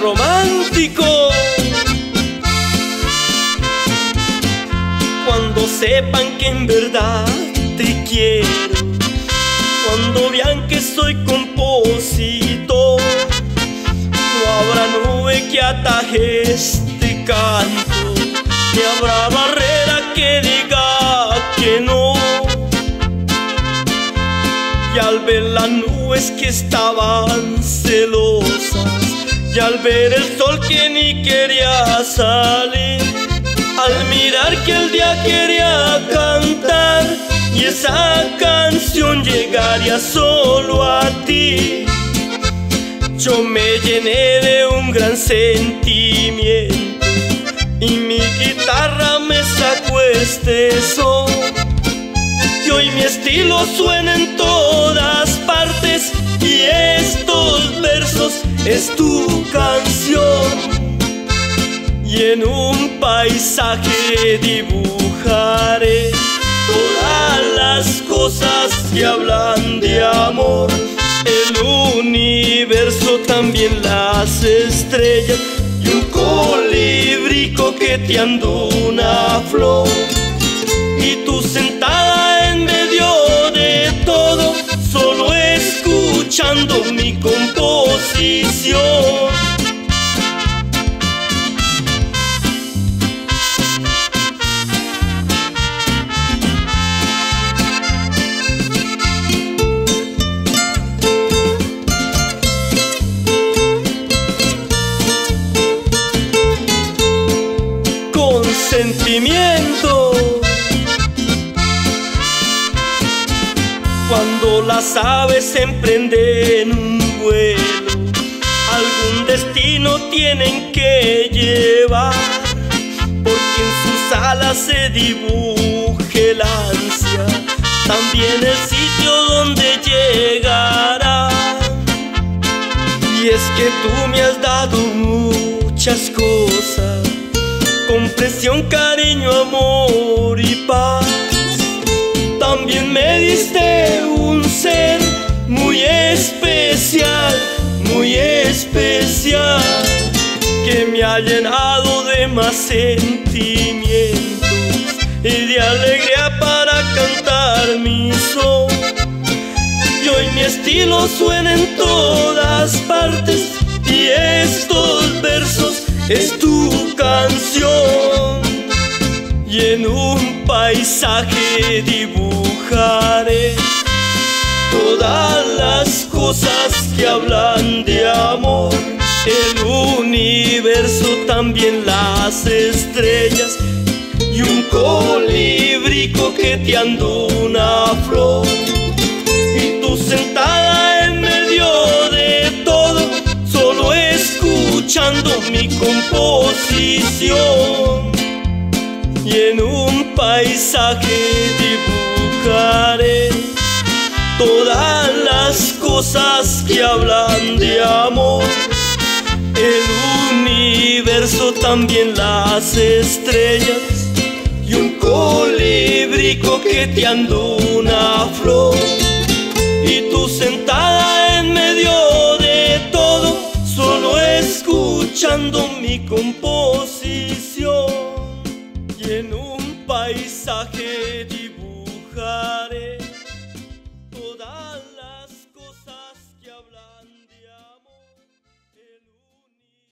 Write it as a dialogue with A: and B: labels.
A: romántico. Cuando sepan que en verdad te quiero, cuando vean que soy compositor, no habrá nube que ataje este canto, ni habrá barrera que diga que no. Y al ver las nubes que estaban celosas y al ver el sol que ni quería salir, al mirar que el día quería cantar y esa canción llegaría solo a ti. Yo me llené de un gran sentimiento y mi guitarra me sacó este son. Y hoy mi estilo suena en todas partes y versos es tu canción y en un paisaje dibujaré todas las cosas que hablan de amor. El universo, también las estrellas y un colibrí coqueteando una flor. Y tú sentada en medio de todo, solo escuchando mi composición. Cuando las aves emprenden un vuelo, algún destino tienen que llevar, porque en sus alas se dibuje la ansia, también el sitio donde llegará. Y es que tú me has dado muchas cosas comprensión, cariño, amor y paz. También me diste un ser muy especial, muy especial, que me ha llenado de más sentimientos y de alegría para cantar mi son. Y hoy mi estilo suena en todas partes y estos versos es tu canción y en un paisaje dibujaré todas las cosas que hablan de amor. El universo también las estrellas y un colibrí coqueteando una flor. Y tú sentada y en un paisaje dibujaré todas las cosas que hablan de amor. El universo también las estrellas y un colibrí coqueteando una flor. Y tú sentada en medio de todo solo escuchando mi composición y en un paisaje